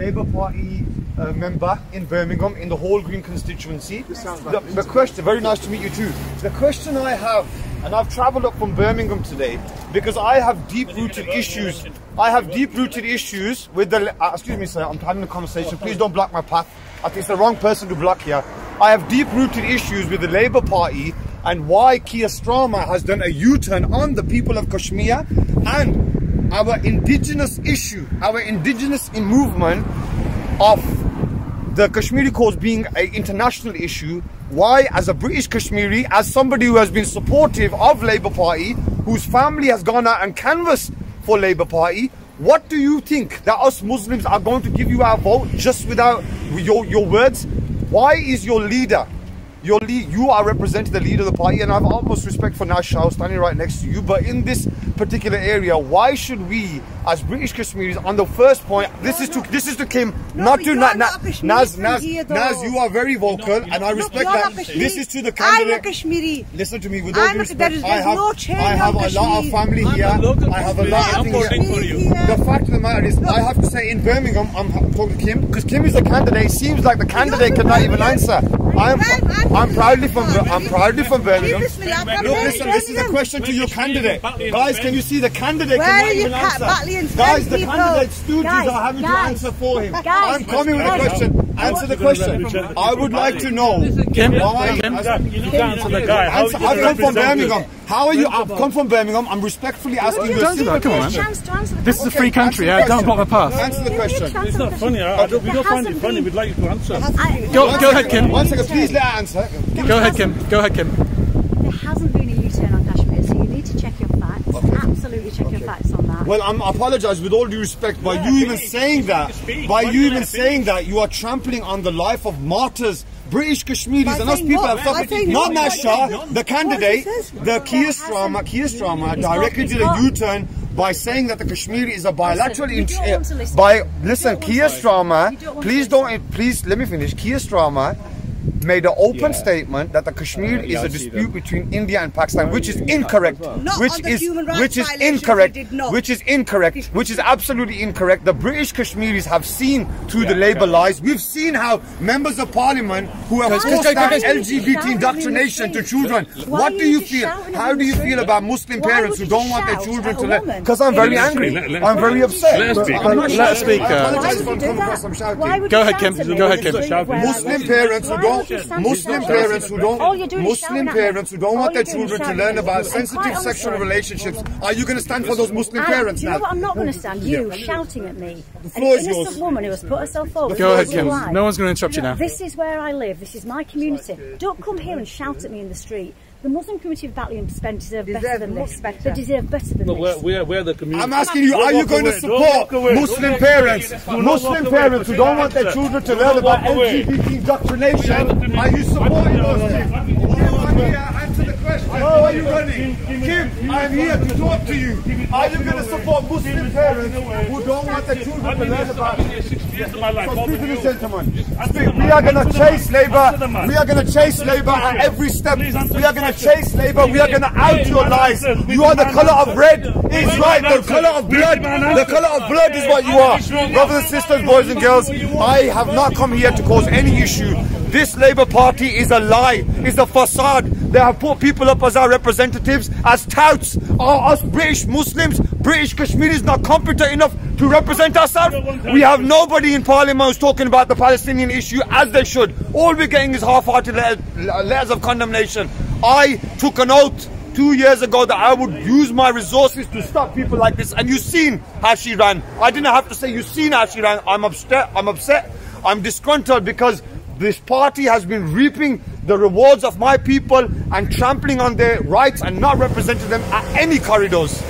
Labour Party uh, member in Birmingham in the Hall Green constituency. The, the question, very nice to meet you too. The question I have, and I've travelled up from Birmingham today because I have deep-rooted issues. I have deep-rooted issues with the. Uh, excuse me, sir. I'm having a conversation. Please don't block my path. I think it's the wrong person to block here. I have deep-rooted issues with the Labour Party and why Keir Starmer has done a U-turn on the people of Kashmir and our indigenous issue, our indigenous movement of the Kashmiri cause being an international issue, why as a British Kashmiri, as somebody who has been supportive of Labour Party, whose family has gone out and canvassed for Labour Party, what do you think that us Muslims are going to give you our vote just without your, your words? Why is your leader your lead, you are representing the leader of the party, and I have utmost respect for Naz standing right next to you. But in this particular area, why should we, as British Kashmiris, on the first point, this is to this is to Kim, No, not to you're Na- not Na- Naz, Naz, here. Naz, you are very vocal, and I respect You're that. not. This is to the I'm a candidate. Kashmiri. Listen to me, with all I'm due respect, there is- I have, no change I have a lot of Kashmir. family I'm here. I have a lot of things here. for you. Here. The fact of the matter is, I have to say, in Birmingham, I'm talking to Kim because Kim is a candidate. It seems like the candidate cannot even answer. I'm, I'm- I'm proudly from, I'm proudly from Birmingham. This me up. I'm Look, listen, this is a question to your candidate. Guys, can you see the candidate Where cannot you even answer? Guys, the people? candidate stooges Guys, are having to answer for him. I'm coming with a question. Answer the question. I would like to know Kim, why. Kim, you need to answer the guy. How Answer, you I've come from Birmingham. How are you? I've come from Birmingham. I'm respectfully asking you a Don't simple give me a question. chance to answer the This is a free country, yeah? Don't block the path. Answer the Give me a question. It's not funny. the I, I don't, we don't find it funny. We'd like you to answer. Go, go ahead, Kim. One second, please let her answer. Go ahead, Kim. Go ahead, Kim. There hasn't been a U-turn on Kashmir, so you need to check your facts. Absolutely check your facts on that. Well, I'm, I apologize with all due respect. By you even saying that, by you even saying that, you are trampling on the life of martyrs. British Kashmiris and those people have suffered. Not? Nasha, the candidate, the Keir Starmer, Keir Starmer It's directly did a U-turn by saying that the Kashmiri is a bilateral. you don't int- want to listen. by listen, don't Keir to listen. Starmer, You don't want to please don't. Please let me finish. Starmer made an open statement that the Kashmir is a dispute between India and Pakistan, which is incorrect. Not which on the is human rights which is incorrect. did not. Which is incorrect. Which is absolutely incorrect. The British Kashmiris have seen through the Labour lies. We've seen how members of Parliament who have Why forced down LGBT indoctrination to children. Why What do you you feel? How do the you street? feel about Muslim parents who don't want their children to a learn? Because I'm very angry. let- let- I'm very upset. Let's speak. Let her speak, I uh, Why apologize would if you I'm do coming that? across. I'm shouting. Why would Go ahead, shout Kim. Go ahead, the Kim. street where I Muslim parents who don't, would Muslim parents who don't, All you're doing is Muslim shouting at me. parents who don't want their you're doing is children to learn about sensitive sexual relationships. Are you going to stand for those Muslim parents now? I'm not going to stand? You shouting at me. floor An is innocent yours. woman who has put herself forward. Go ahead, for Kim. No one's going to interrupt you now. This is where I live. This is my community. Uh, don't come here and shout at me in the street. The Muslim community of Batley and Spen deserve better than this. better. They deserve better than Look, this. we're, we're the community. I'm asking you, are you going to away. Don't support. Muslim parents, Muslim parents who don't want their children to learn about. LGBT indoctrination? Are you supporting those? Kim, I'm here, answer the question. Oh, are you running? Kim, I'm here to talk to you. Are you going to support Muslim parents who don't want their children to learn about Years of my life. So speak to this gentleman. Speak. We are going to chase. Labour. Answer the man. We are going to chase Labour at every step. We are going to chase Labour. We are going to out your lies. You are the colour of red. It's right. The colour of blood. The colour of blood is what you are. Brothers and sisters, boys and girls, I have not come here to cause any issue. This Labour Party is a lie. It's a facade. They have put people up as our representatives, as touts. Are us British Muslims, British Kashmiris not competent enough to represent ourselves? We have nobody in Parliament who's talking about the Palestinian issue as they should. All we're getting is half-hearted letters, of condemnation. I took an oath two years ago that I would use my resources to stop people like this. And you've seen how she ran. I didn't have to say you've seen how she ran. I'm upset. I'm upset. I'm disgruntled because this party has been reaping the rewards of my people and trampling on their rights and not representing them at any corridors.